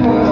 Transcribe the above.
हो